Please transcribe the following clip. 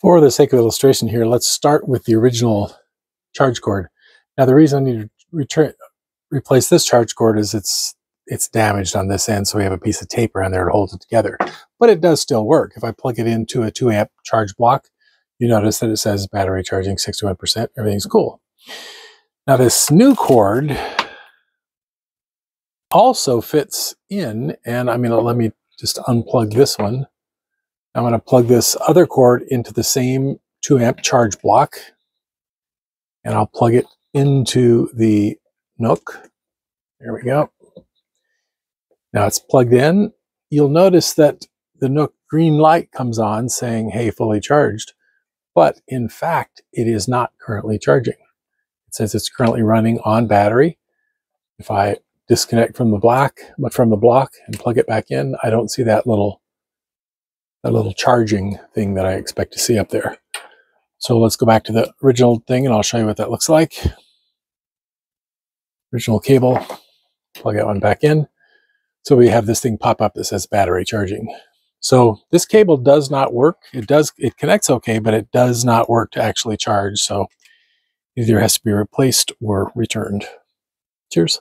For the sake of illustration here, let's start with the original charge cord. Now the reason I need to return, replace this charge cord is it's it's damaged on this end, so we have a piece of tape around there to hold it together. But it does still work. If I plug it into a 2 amp charge block, you notice that it says battery charging 61%, everything's cool. Now this new cord also fits in, and I'm gonna let me just unplug this one. I'm gonna plug this other cord into the same 2 amp charge block, and I'll plug it into the Nook. There we go. Now it's plugged in. You'll notice that the Nook green light comes on saying, hey, fully charged. But in fact, it is not currently charging. It says it's currently running on battery. If I disconnect from the block, but from the block and plug it back in, I don't see that little that little charging thing that I expect to see up there. So let's go back to the original thing and I'll show you what that looks like. Original cable, plug that one back in. So we have this thing pop up that says battery charging. So this cable does not work. It does, it connects okay, but it does not work to actually charge. So either has to be replaced or returned. Cheers.